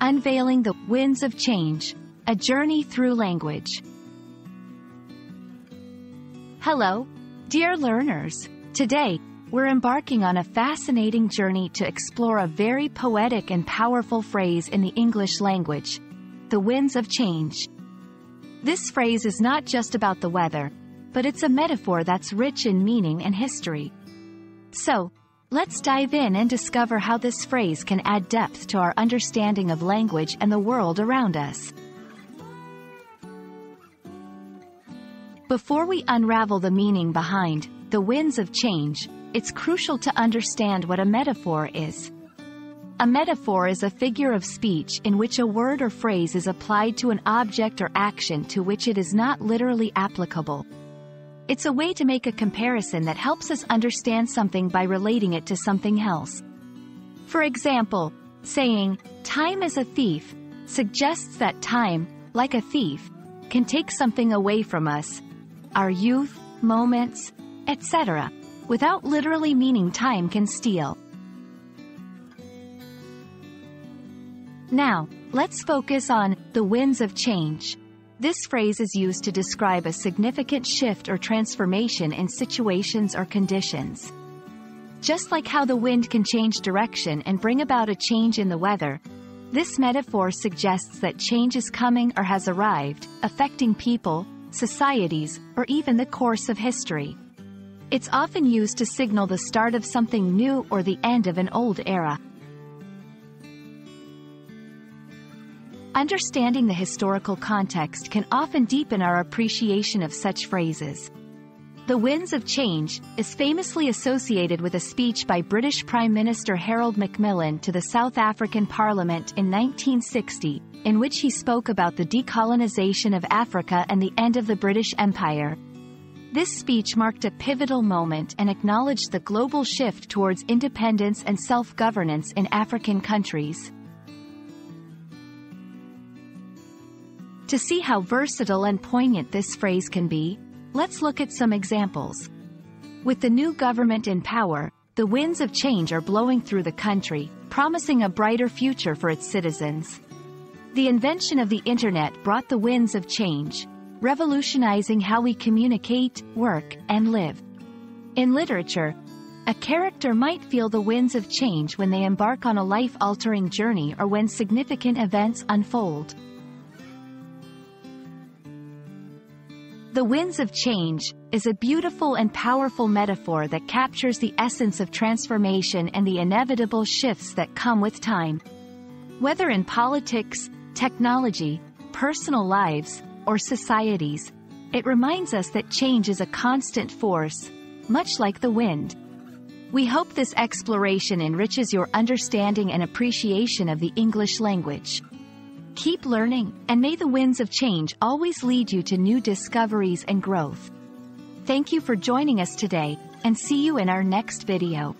Unveiling the Winds of Change, a journey through language. Hello, dear learners. Today, we're embarking on a fascinating journey to explore a very poetic and powerful phrase in the English language, the winds of change. This phrase is not just about the weather, but it's a metaphor that's rich in meaning and history. So, let's dive in and discover how this phrase can add depth to our understanding of language and the world around us. Before we unravel the meaning behind the winds of change, it's crucial to understand what a metaphor is. A metaphor is a figure of speech in which a word or phrase is applied to an object or action to which it is not literally applicable. It's a way to make a comparison that helps us understand something by relating it to something else. For example, saying, time is a thief, suggests that time, like a thief, can take something away from us, our youth, moments, etc., without literally meaning time can steal. Now, let's focus on the winds of change. This phrase is used to describe a significant shift or transformation in situations or conditions. Just like how the wind can change direction and bring about a change in the weather, this metaphor suggests that change is coming or has arrived, affecting people, societies, or even the course of history. It's often used to signal the start of something new or the end of an old era. Understanding the historical context can often deepen our appreciation of such phrases. The Winds of Change is famously associated with a speech by British Prime Minister Harold Macmillan to the South African Parliament in 1960, in which he spoke about the decolonization of Africa and the end of the British Empire. This speech marked a pivotal moment and acknowledged the global shift towards independence and self-governance in African countries. To see how versatile and poignant this phrase can be, let's look at some examples. With the new government in power, the winds of change are blowing through the country, promising a brighter future for its citizens. The invention of the Internet brought the winds of change, revolutionizing how we communicate, work, and live. In literature, a character might feel the winds of change when they embark on a life-altering journey or when significant events unfold. The Winds of Change is a beautiful and powerful metaphor that captures the essence of transformation and the inevitable shifts that come with time. Whether in politics, technology, personal lives, or societies, it reminds us that change is a constant force, much like the wind. We hope this exploration enriches your understanding and appreciation of the English language. Keep learning, and may the winds of change always lead you to new discoveries and growth. Thank you for joining us today, and see you in our next video.